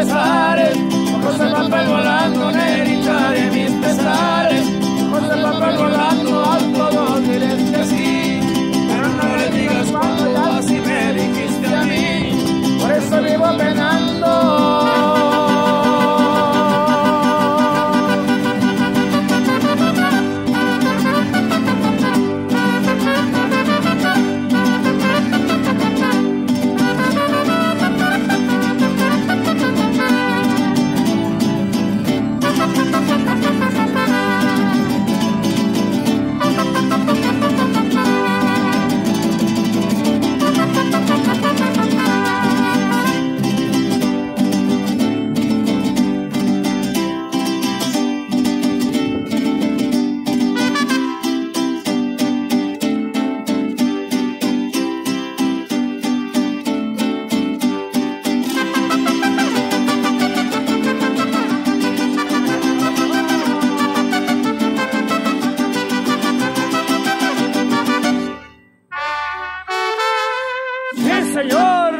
pesare, forse papà volando nell'Italia e mi pesare, forse papà volando alto donde lente sì, pero no le digas cuando así me dijiste a mí, por eso vivo penando. Señor.